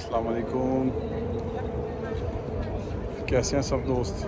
अस्सलाम वालेकुम कैसे हैं सब दोस्त?